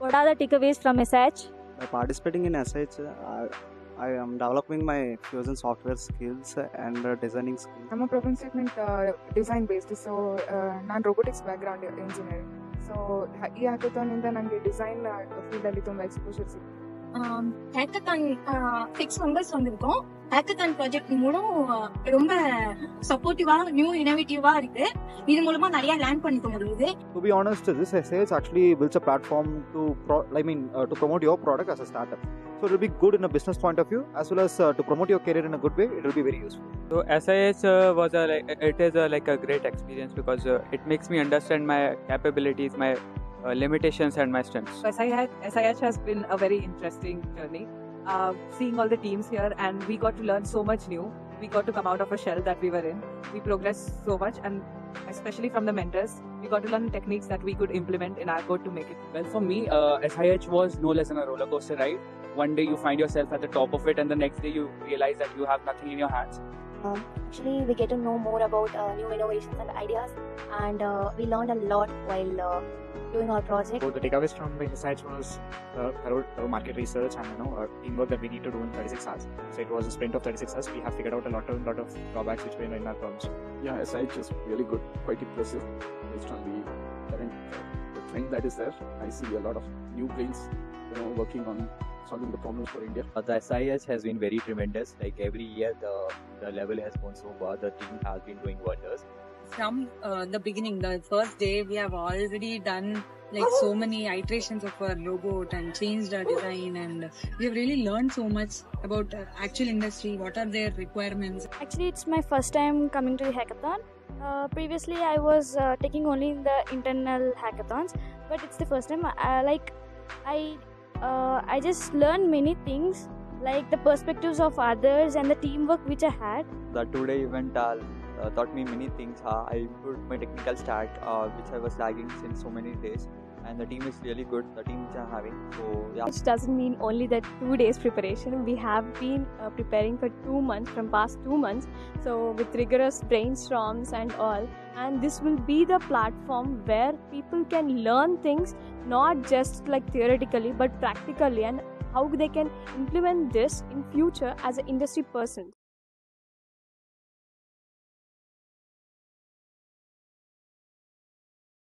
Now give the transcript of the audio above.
What are the takeaways from SIH? By participating in SIH, I, I am developing my fusion software skills and designing skills. I'm a problem statement uh, design based, so uh, non robotics background engineer. So ಈ hackathon to ನನಗೆ design field ಅಲ್ಲಿ ತುಂಬಾ exposure ಸಿಕ್ತು numbers six members hackathon be மூலம் ரொம்ப சப்போர்ட்டிவா new இனோவேட்டிவா இருக்கு இது மூலமா நிறைய லேர்ன் பண்ணிக்க முடியுது to be honest this sales actually builds a platform to I mean to promote your product as a start So it will be good in a business point of view as well as uh, to promote your career in a good way. It will be very useful. So SIH uh, was a like it is like a great experience because uh, it makes me understand my capabilities, my limitations, and my strengths. SIH, SIH has been a very interesting journey. Uh, seeing all the teams here, and we got to learn so much new. We got to come out of a shell that we were in. We progressed so much, and especially from the mentors, we got to learn techniques that we could implement in our code to make it. Well, for me, uh, SIH was no less than a roller coaster ride. One day you find yourself at the top of it, and the next day you realize that you have nothing in your hands. Actually, we get to know more about uh, new innovations and ideas, and uh, we learned a lot while uh, doing our project. So the takeaways from the insights was uh, thorough, thorough market research and you know uh, teamwork that we need to do in 36 hours. So it was a sprint of 36 hours. We have figured out a lot of lot of drawbacks which were in our problems. Yeah, SIH is really good, quite impressive based on the current uh, the trend that is there. I see a lot of new brains, you know, working on solving the problems for India. Uh, the SIH has been very tremendous. Like every year, the the level has gone so far. The team has been doing wonders. from uh, the beginning, the first day, we have already done like so many iterations of our robot and changed our design, and we have really learned so much about uh, actual industry. What are their requirements? Actually, it's my first time coming to the hackathon. Uh, previously, I was uh, taking only in the internal hackathons, but it's the first time. I, like, I, uh, I just learned many things, like the perspectives of others and the teamwork which I had. The two-day event uh, uh, taught me many things. Uh, I improved my technical stack, uh, which I was lagging since so many days. And the team is really good. The team which I'm having. So yeah. Which doesn't mean only that two days preparation. We have been uh, preparing for two months, from past two months. So with rigorous brainstorms and all. And this will be the platform where people can learn things not just like theoretically but practically and how they can implement this in future as an industry person.